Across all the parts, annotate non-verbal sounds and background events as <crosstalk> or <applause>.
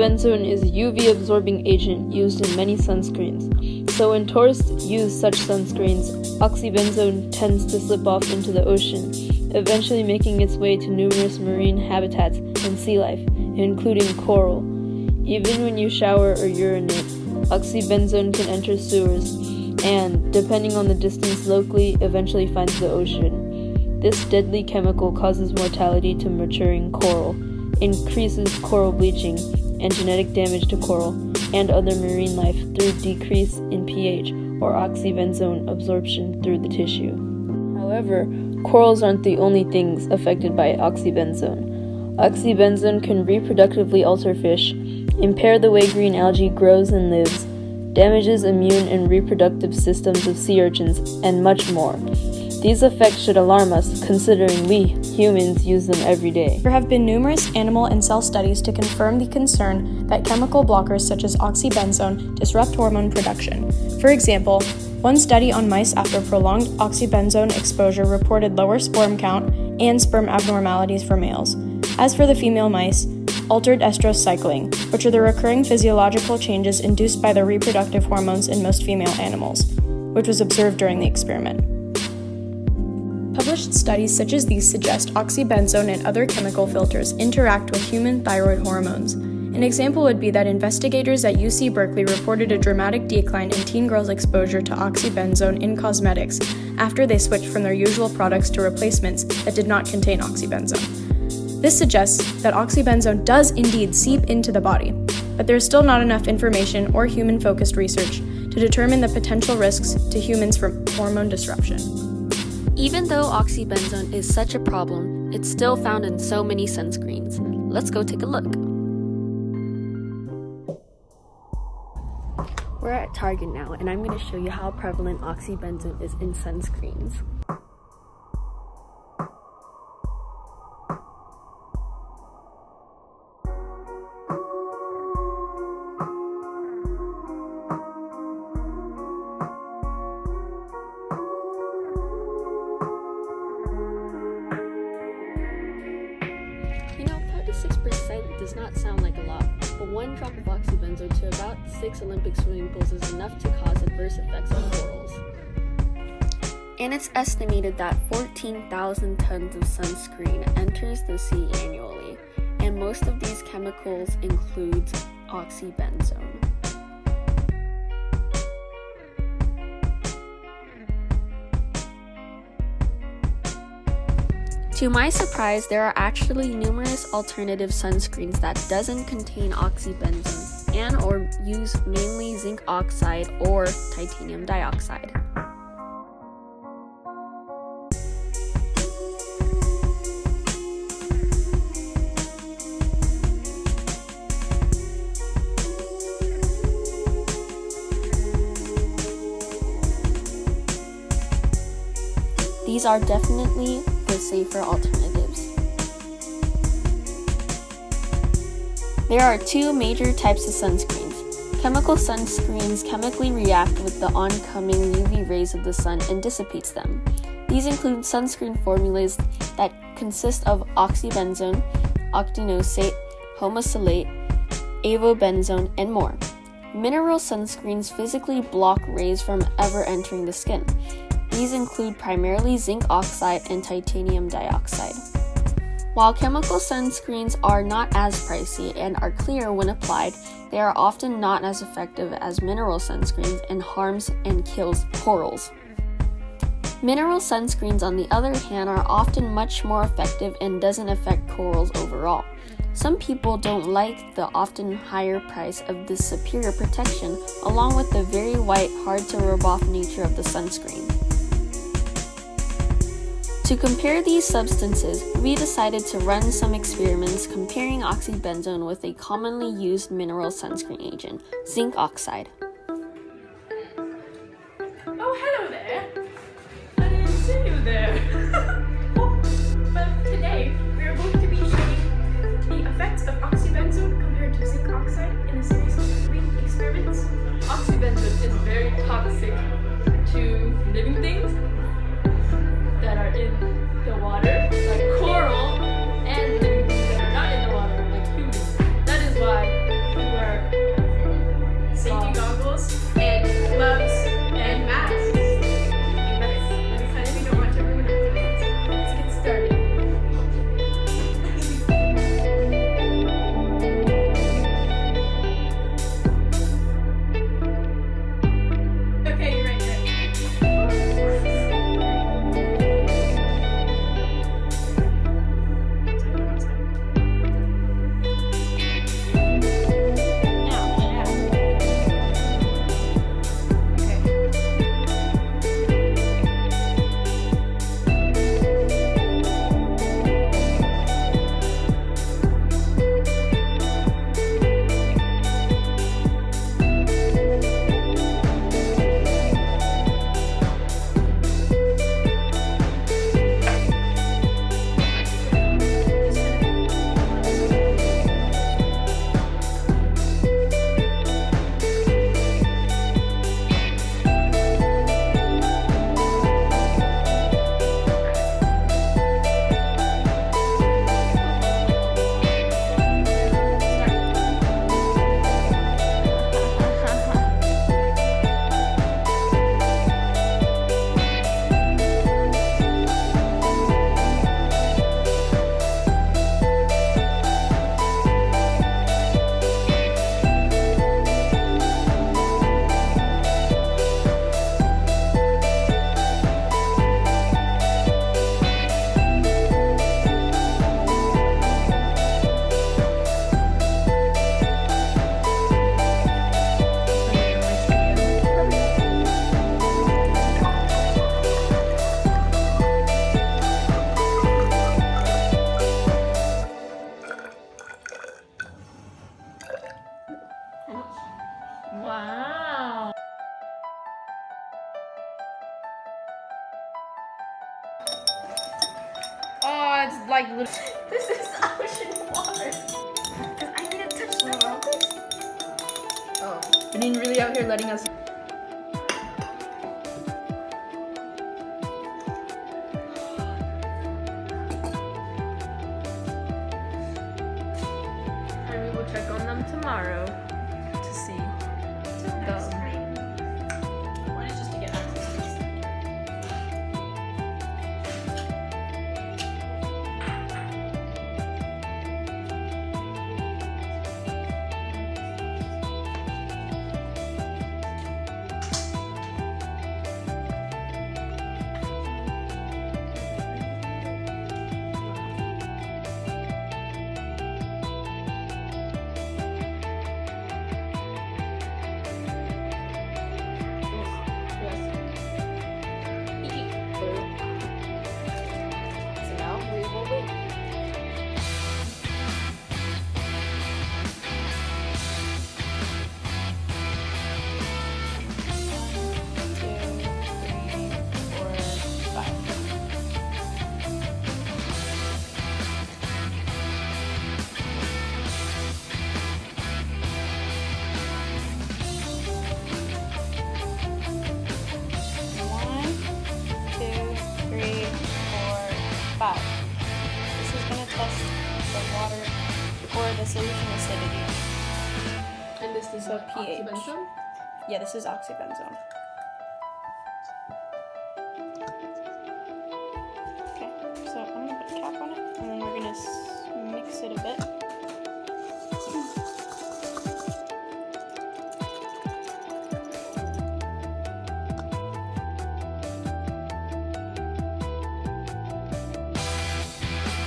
Oxybenzone is a UV absorbing agent used in many sunscreens. So when tourists use such sunscreens, oxybenzone tends to slip off into the ocean, eventually making its way to numerous marine habitats and sea life, including coral. Even when you shower or urinate, oxybenzone can enter sewers and, depending on the distance locally, eventually finds the ocean. This deadly chemical causes mortality to maturing coral, increases coral bleaching and genetic damage to coral and other marine life through decrease in pH or oxybenzone absorption through the tissue. However, corals aren't the only things affected by oxybenzone. Oxybenzone can reproductively alter fish, impair the way green algae grows and lives, damages immune and reproductive systems of sea urchins, and much more. These effects should alarm us, considering we, humans, use them every day. There have been numerous animal and cell studies to confirm the concern that chemical blockers such as oxybenzone disrupt hormone production. For example, one study on mice after prolonged oxybenzone exposure reported lower sperm count and sperm abnormalities for males. As for the female mice, altered estrous cycling, which are the recurring physiological changes induced by the reproductive hormones in most female animals, which was observed during the experiment. Published studies such as these suggest oxybenzone and other chemical filters interact with human thyroid hormones. An example would be that investigators at UC Berkeley reported a dramatic decline in teen girls' exposure to oxybenzone in cosmetics after they switched from their usual products to replacements that did not contain oxybenzone. This suggests that oxybenzone does indeed seep into the body, but there is still not enough information or human focused research to determine the potential risks to humans from hormone disruption. Even though oxybenzone is such a problem, it's still found in so many sunscreens. Let's go take a look. We're at Target now, and I'm going to show you how prevalent oxybenzone is in sunscreens. 6% does not sound like a lot, but one drop of oxybenzone to about 6 Olympic swimming pools is enough to cause adverse effects on corals. And it's estimated that 14,000 tons of sunscreen enters the sea annually, and most of these chemicals includes oxybenzone. To my surprise, there are actually numerous alternative sunscreens that doesn't contain oxybenzone and or use mainly zinc oxide or titanium dioxide. These are definitely safer alternatives. There are two major types of sunscreens. Chemical sunscreens chemically react with the oncoming UV rays of the sun and dissipates them. These include sunscreen formulas that consist of oxybenzone, octinoxate, homosalate, avobenzone, and more. Mineral sunscreens physically block rays from ever entering the skin. These include primarily zinc oxide and titanium dioxide. While chemical sunscreens are not as pricey and are clear when applied, they are often not as effective as mineral sunscreens and harms and kills corals. Mineral sunscreens, on the other hand, are often much more effective and doesn't affect corals overall. Some people don't like the often higher price of this superior protection, along with the very white, hard to rub off nature of the sunscreen. To compare these substances, we decided to run some experiments comparing oxybenzone with a commonly used mineral sunscreen agent, zinc oxide. Oh, hello there. I didn't see you there. <laughs> oh, well, today we are going to be showing the effects of oxybenzone compared to zinc oxide in a series of three experiments. Oxybenzone is very toxic to living things that like. <laughs> This is ocean water. I need to touch the. Oh, Janine really out here letting us. So pH. oxybenzone? Yeah, this is oxybenzone. Okay, so I'm gonna put a cap on it, and then we're gonna mix it a bit.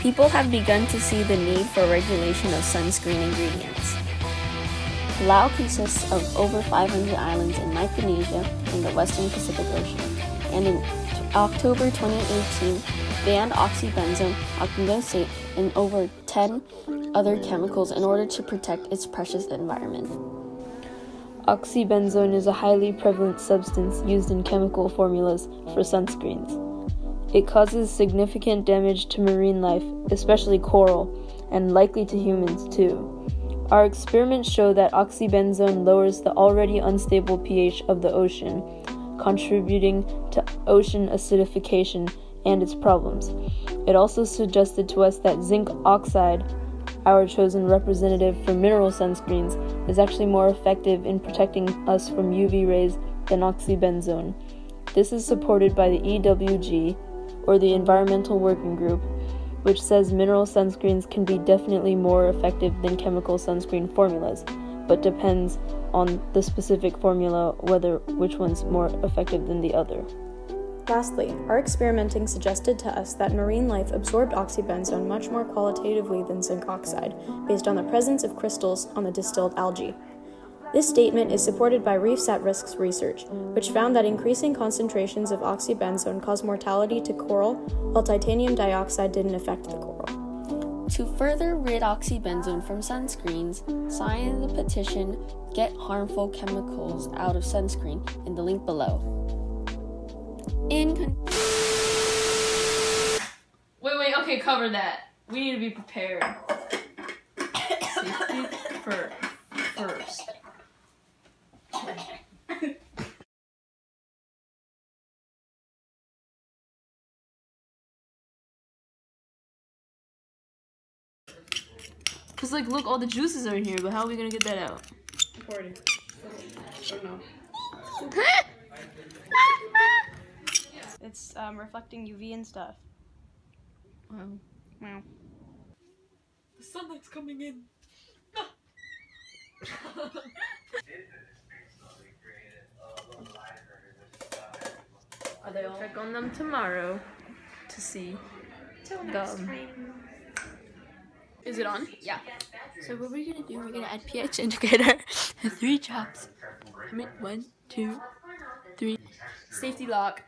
People have begun to see the need for regulation of sunscreen ingredients. Palau consists of over 500 islands in Micronesia in the western Pacific Ocean, and in October 2018 banned oxybenzone, and over 10 other chemicals in order to protect its precious environment. Oxybenzone is a highly prevalent substance used in chemical formulas for sunscreens. It causes significant damage to marine life, especially coral, and likely to humans too. Our experiments show that oxybenzone lowers the already unstable pH of the ocean, contributing to ocean acidification and its problems. It also suggested to us that zinc oxide, our chosen representative for mineral sunscreens, is actually more effective in protecting us from UV rays than oxybenzone. This is supported by the EWG, or the Environmental Working Group, which says mineral sunscreens can be definitely more effective than chemical sunscreen formulas, but depends on the specific formula whether which one's more effective than the other. Lastly, our experimenting suggested to us that marine life absorbed oxybenzone much more qualitatively than zinc oxide, based on the presence of crystals on the distilled algae. This statement is supported by Reefs at Risks research, which found that increasing concentrations of oxybenzone caused mortality to coral, while titanium dioxide didn't affect the coral. To further rid oxybenzone from sunscreens, sign the petition Get Harmful Chemicals Out of Sunscreen in the link below. In con- Wait, wait, okay, cover that. We need to be prepared. <coughs> Safety fir- first. Cause like, look, all the juices are in here, but how are we gonna get that out? Recording. Oh <laughs> no. It's um, reflecting UV and stuff. Wow. Wow. The sunlight's coming in. Are they all? Check on them tomorrow to see. Till next Dumb. time. Is it on? yeah. So what we're gonna do, we're gonna add pH indicator <laughs> three drops. I mean, one, two, three. Safety lock.